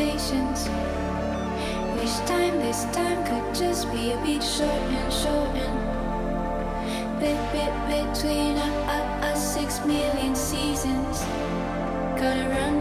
patience. Wish time this time could just be a bit short and short and bit bit between us, six million seasons. Gotta run.